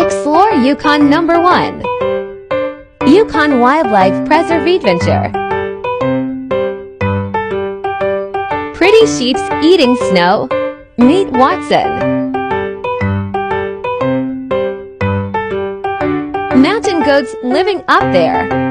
Explore Yukon Number 1 Yukon Wildlife Preserve Adventure Pretty sheeps eating snow. Meet Watson. Mountain goats living up there.